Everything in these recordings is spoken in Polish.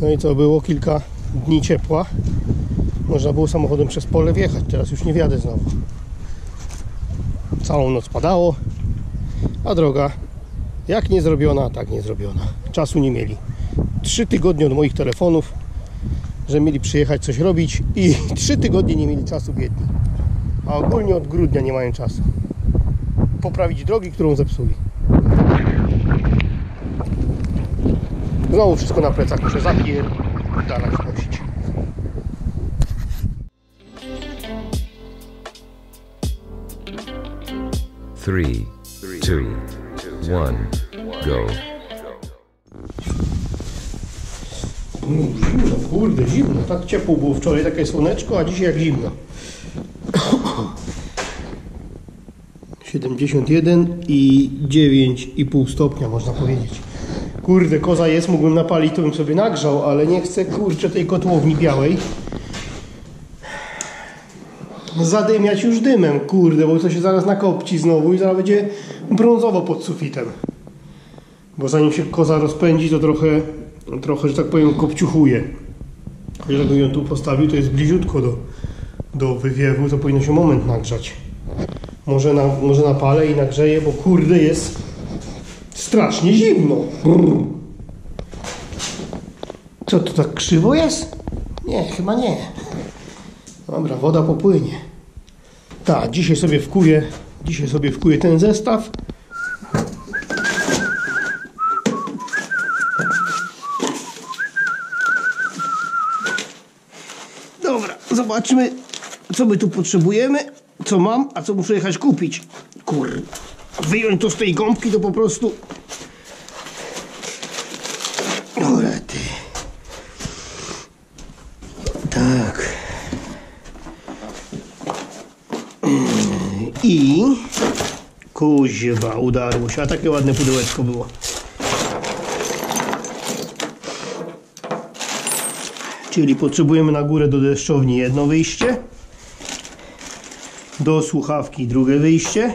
No i co, było kilka dni ciepła. Można było samochodem przez pole wjechać. Teraz już nie wjadę znowu. Całą noc padało, a droga jak nie zrobiona, tak nie zrobiona. Czasu nie mieli. Trzy tygodnie od moich telefonów, że mieli przyjechać coś robić i trzy tygodnie nie mieli czasu biedni. A ogólnie od grudnia nie mają czasu. Poprawić drogi, którą zepsuli. Znowu wszystko na plecach muszę zapierdalać nosić. Three, two, one, go. Zimno, kurde, zimno. Tak ciepło było wczoraj, takie słoneczko, a dzisiaj jak zimno. 71 i 9,5 stopnia można powiedzieć. Kurde, koza jest, mógłbym napalić, to bym sobie nagrzał, ale nie chcę, kurczę, tej kotłowni białej. Zadymiać już dymem, kurde, bo to się zaraz nakopci znowu i zaraz będzie brązowo pod sufitem. Bo zanim się koza rozpędzi, to trochę, trochę że tak powiem, kopciuchuje. Jeżeli ją tu postawił, to jest bliziutko do, do wywiewu, to powinno się moment nagrzać. Może, na, może napalę i nagrzeję, bo kurde jest strasznie zimno. Brrr. Co to tak krzywo jest? Nie, chyba nie. Dobra, woda popłynie. Tak, dzisiaj sobie wkuję, dzisiaj sobie wkuję ten zestaw. Dobra, zobaczmy, co my tu potrzebujemy, co mam, a co muszę jechać kupić. Kur... Wyjąć to z tej gąbki to po prostu... Dobra, ty. Tak. I... Kuźwa, udarło się, a takie ładne pudełeczko było. Czyli potrzebujemy na górę do deszczowni jedno wyjście, do słuchawki drugie wyjście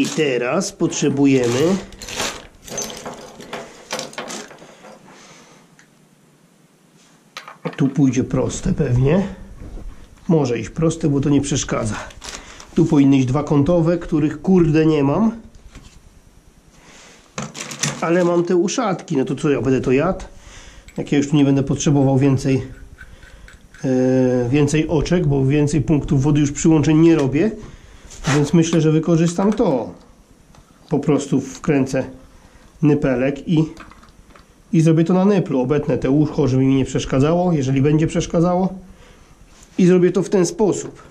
i teraz potrzebujemy tu pójdzie proste pewnie. Może iść proste, bo to nie przeszkadza. Tu powinny iść dwa kątowe, których kurde nie mam. Ale mam te uszatki, no to co ja będę to jadł? Jak ja już tu nie będę potrzebował więcej e, więcej oczek, bo więcej punktów wody już przyłączeń nie robię, więc myślę, że wykorzystam to. Po prostu wkręcę nypelek i, i zrobię to na nyplu. Obetnę te ucho, żeby mi nie przeszkadzało, jeżeli będzie przeszkadzało i zrobię to w ten sposób.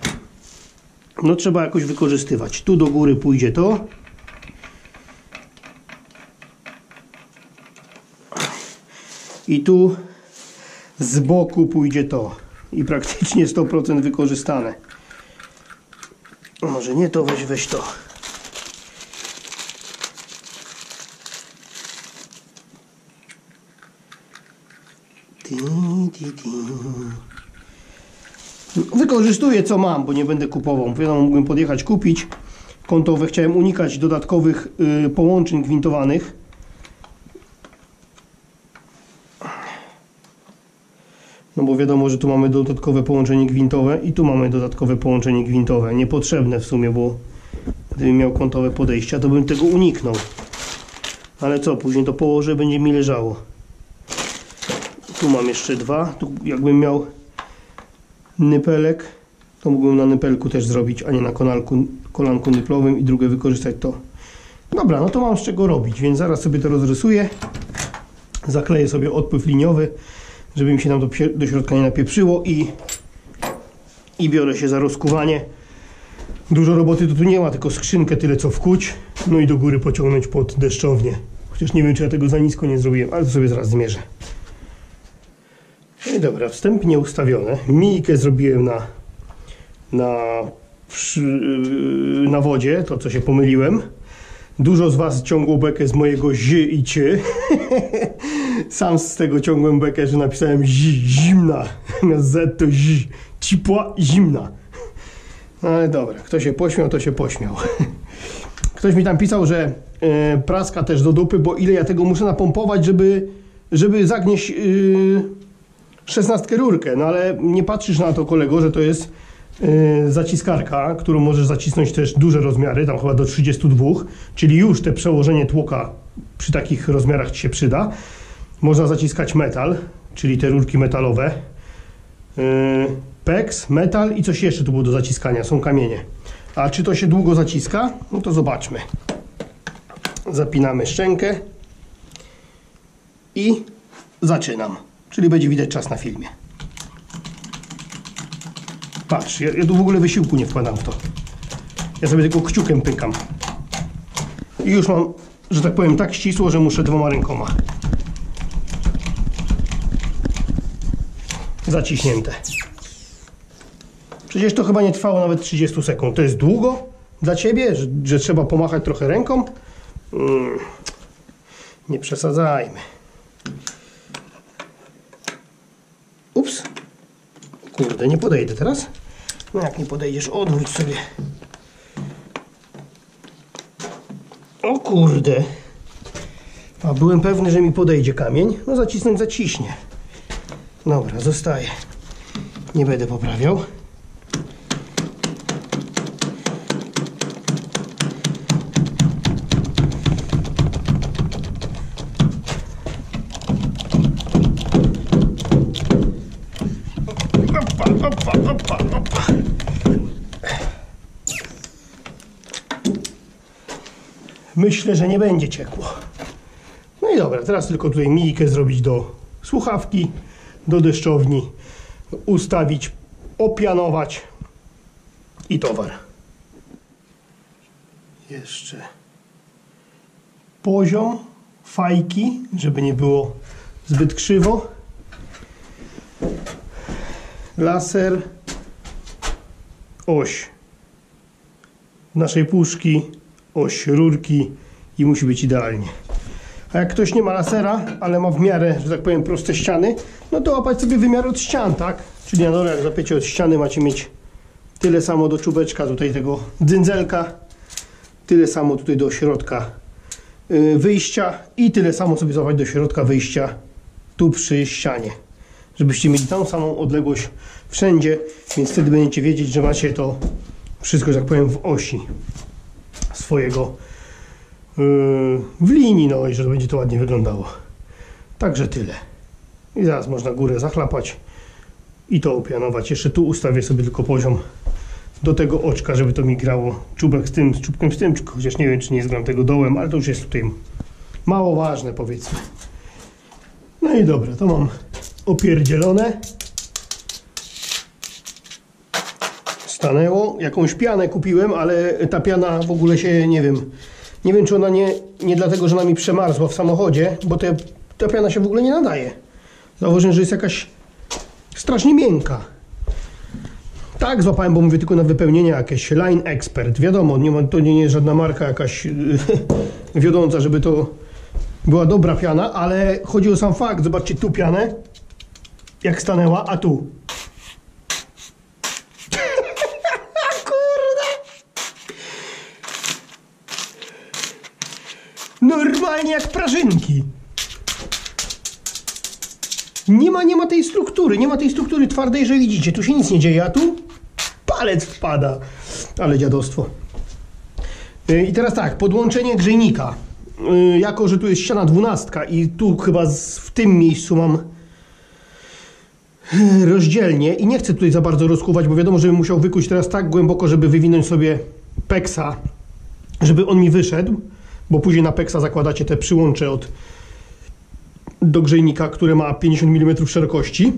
No trzeba jakoś wykorzystywać. Tu do góry pójdzie to, i tu z boku pójdzie to i praktycznie 100% wykorzystane może nie to weź weź to. Wykorzystuję co mam bo nie będę kupował. Wiadomo mógłbym podjechać kupić. Kątowe chciałem unikać dodatkowych y, połączeń gwintowanych No bo wiadomo, że tu mamy dodatkowe połączenie gwintowe i tu mamy dodatkowe połączenie gwintowe. Niepotrzebne w sumie, bo gdybym miał kątowe podejścia, to bym tego uniknął. Ale co, później to położę, będzie mi leżało. Tu mam jeszcze dwa. Tu jakbym miał nypelek, to mógłbym na nypelku też zrobić, a nie na kolanku, kolanku nyplowym i drugie wykorzystać to. Dobra, no to mam z czego robić, więc zaraz sobie to rozrysuję. Zakleję sobie odpływ liniowy żeby mi się tam do, do środka nie napieprzyło i, i biorę się za rozkuwanie. Dużo roboty to tu nie ma, tylko skrzynkę tyle co wkuć, no i do góry pociągnąć pod deszczownię. Chociaż nie wiem, czy ja tego za nisko nie zrobiłem, ale to sobie zaraz zmierzę. No i dobra, wstępnie ustawione. Mijkę zrobiłem na, na, przy, na wodzie, to co się pomyliłem. Dużo z Was ciągło bekę z mojego zi i cie. Sam z tego ciągłem bekę, że napisałem zi, zimna. Z to zi, ciepła, zimna. No ale dobra, kto się pośmiał, to się pośmiał. Ktoś mi tam pisał, że e, praska też do dupy, bo ile ja tego muszę napompować, żeby, żeby zagnieść yy, szesnastkę rurkę. No ale nie patrzysz na to, kolego, że to jest yy, zaciskarka, którą możesz zacisnąć też duże rozmiary, tam chyba do 32, czyli już te przełożenie tłoka przy takich rozmiarach ci się przyda. Można zaciskać metal, czyli te rurki metalowe. Yy, PEX, metal i coś jeszcze tu było do zaciskania, są kamienie. A czy to się długo zaciska? No to zobaczmy. Zapinamy szczękę i zaczynam. Czyli będzie widać czas na filmie. Patrz, ja, ja tu w ogóle wysiłku nie wkładam w to. Ja sobie tylko kciukiem pykam. I już mam, że tak powiem, tak ścisło, że muszę dwoma rękoma. Zaciśnięte. Przecież to chyba nie trwało nawet 30 sekund. To jest długo dla ciebie, że, że trzeba pomachać trochę ręką? Mm, nie przesadzajmy. Ups. Kurde, nie podejdę teraz. No jak nie podejdziesz, odwróć sobie. O kurde. A byłem pewny, że mi podejdzie kamień. No zacisnąć zaciśnie. Dobra, zostaje. Nie będę poprawiał. Myślę, że nie będzie ciekło. No i dobra, teraz tylko tutaj mijkę zrobić do słuchawki, do deszczowni, ustawić, opianować i towar. Jeszcze poziom fajki, żeby nie było zbyt krzywo laser, oś naszej puszki, oś rurki i musi być idealnie. A jak ktoś nie ma lasera, ale ma w miarę, że tak powiem, proste ściany, no to łapać sobie wymiar od ścian, tak? Czyli na dole, jak zapiecie od ściany, macie mieć tyle samo do czubeczka tutaj tego dzyndzelka, tyle samo tutaj do środka yy, wyjścia i tyle samo sobie złapać do środka wyjścia tu przy ścianie żebyście mieli tą samą odległość wszędzie, więc wtedy będziecie wiedzieć, że macie to wszystko, że tak powiem, w osi swojego w linii, no i że będzie to ładnie wyglądało. Także tyle. I zaraz można górę zachlapać i to opianować. Jeszcze tu ustawię sobie tylko poziom do tego oczka, żeby to mi grało czubek z tym, z czubkiem z tym, chociaż nie wiem, czy nie zgram tego dołem, ale to już jest tutaj mało ważne, powiedzmy. No i dobra, to mam opierdzielone. Stanęło. Jakąś pianę kupiłem, ale ta piana w ogóle się, nie wiem, nie wiem czy ona nie, nie dlatego, że ona mi przemarzła w samochodzie, bo te, ta piana się w ogóle nie nadaje. Zauważyłem, że jest jakaś strasznie miękka. Tak, złapałem, bo mówię tylko na wypełnienie jakieś Line Expert. Wiadomo, nie ma, to nie jest żadna marka jakaś wiodąca, żeby to była dobra piana, ale chodzi o sam fakt. Zobaczcie tu pianę, jak stanęła, a tu. Kurde! Normalnie jak prażynki. Nie ma, nie ma tej struktury, nie ma tej struktury twardej, że widzicie, tu się nic nie dzieje, a tu palec wpada. Ale dziadostwo. Yy, I teraz tak, podłączenie grzejnika. Yy, Jako, że tu jest ściana dwunastka i tu chyba w tym miejscu mam yy, rozdzielnie i nie chcę tutaj za bardzo rozkuwać, bo wiadomo, że bym musiał wykuć teraz tak głęboko, żeby wywinąć sobie peksa, żeby on mi wyszedł, bo później na peksa zakładacie te przyłącze od do grzejnika, które ma 50 mm szerokości.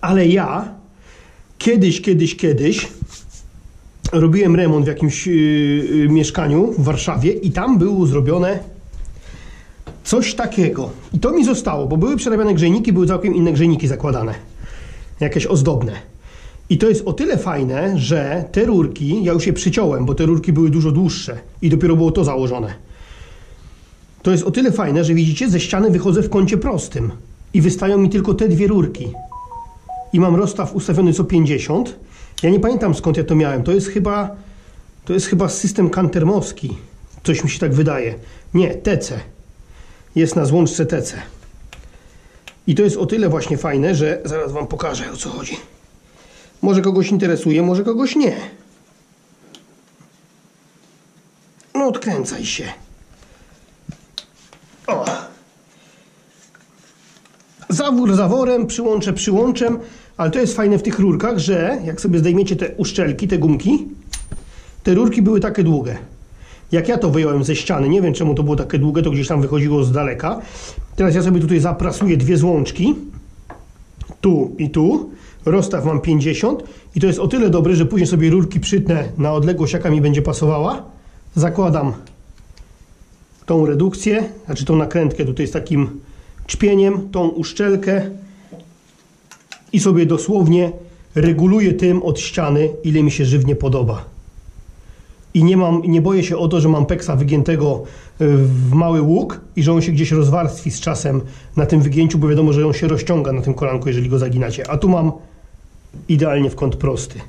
Ale ja kiedyś, kiedyś, kiedyś robiłem remont w jakimś yy, yy, mieszkaniu w Warszawie i tam było zrobione coś takiego. I to mi zostało, bo były przerabiane grzejniki, były całkiem inne grzejniki zakładane. Jakieś ozdobne. I to jest o tyle fajne, że te rurki, ja już je przyciąłem, bo te rurki były dużo dłuższe i dopiero było to założone. To jest o tyle fajne, że widzicie, ze ściany wychodzę w kącie prostym i wystają mi tylko te dwie rurki. I mam rozstaw ustawiony co 50. Ja nie pamiętam skąd ja to miałem. To jest chyba, to jest chyba system kantermowski. Coś mi się tak wydaje. Nie, TC. Jest na złączce TC. I to jest o tyle właśnie fajne, że zaraz Wam pokażę o co chodzi. Może kogoś interesuje, może kogoś nie. No odkręcaj się. O. Zawór zaworem, przyłącze przyłączem, ale to jest fajne w tych rurkach, że jak sobie zdejmiecie te uszczelki, te gumki, te rurki były takie długie. Jak ja to wyjąłem ze ściany, nie wiem czemu to było takie długie, to gdzieś tam wychodziło z daleka. Teraz ja sobie tutaj zaprasuję dwie złączki, tu i tu. Rozstaw mam 50 i to jest o tyle dobre, że później sobie rurki przytnę na odległość, jaka mi będzie pasowała. Zakładam tą redukcję, znaczy tą nakrętkę tutaj z takim czpieniem, tą uszczelkę i sobie dosłownie reguluję tym od ściany, ile mi się żywnie podoba. I nie, mam, nie boję się o to, że mam peksa wygiętego y, w mały łuk i że on się gdzieś rozwarstwi z czasem na tym wygięciu, bo wiadomo, że on się rozciąga na tym kolanku, jeżeli go zaginacie. A tu mam idealnie w kąt prosty.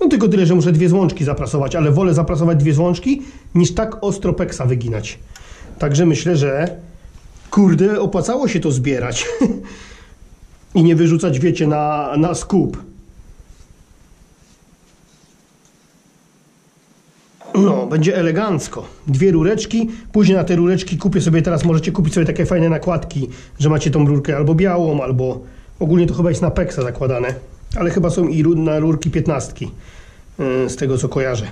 No tylko tyle, że muszę dwie złączki zaprasować, ale wolę zaprasować dwie złączki, niż tak ostro peksa wyginać. Także myślę, że kurde, opłacało się to zbierać. I nie wyrzucać, wiecie, na, na skup. No, będzie elegancko. Dwie rureczki. Później na te rureczki kupię sobie, teraz możecie kupić sobie takie fajne nakładki, że macie tą rurkę albo białą, albo ogólnie to chyba jest na peksa zakładane. Ale chyba są i na rurki 15, yy, z tego co kojarzę.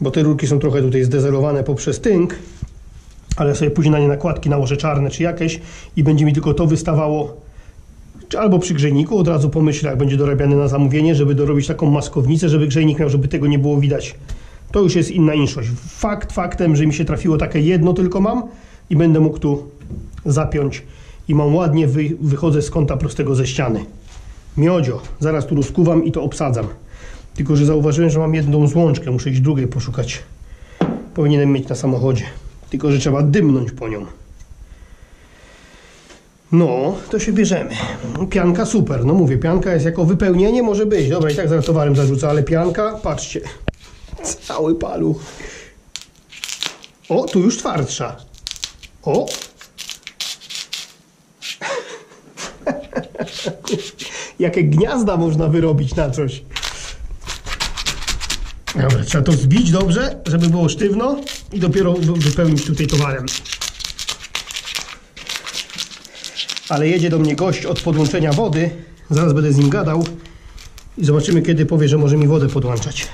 Bo te rurki są trochę tutaj zdezelowane poprzez tynk, ale sobie później na nie nakładki nałożę czarne czy jakieś i będzie mi tylko to wystawało albo przy grzejniku, od razu pomyślę, jak będzie dorabiany na zamówienie, żeby dorobić taką maskownicę, żeby grzejnik miał, żeby tego nie było widać. To już jest inna inszość. Fakt faktem, że mi się trafiło takie jedno tylko mam i będę mógł tu zapiąć i mam ładnie, wy, wychodzę z kąta prostego ze ściany. Miodzio, zaraz tu rozkuwam i to obsadzam. Tylko, że zauważyłem, że mam jedną złączkę, muszę iść drugiej poszukać. Powinienem mieć na samochodzie. Tylko, że trzeba dymnąć po nią. No, to się bierzemy. Pianka super, no mówię, pianka jest jako wypełnienie, może być. Dobra, i tak zaraz towarem zarzucę, ale pianka, patrzcie. Cały paluch. O, tu już twardsza. O! Jakie gniazda można wyrobić na coś. Dobra, trzeba to zbić dobrze, żeby było sztywno i dopiero wy- wypełnić tutaj towarem. Ale jedzie do mnie gość od podłączenia wody. Zaraz będę z nim gadał i zobaczymy, kiedy powie, że może mi wodę podłączać.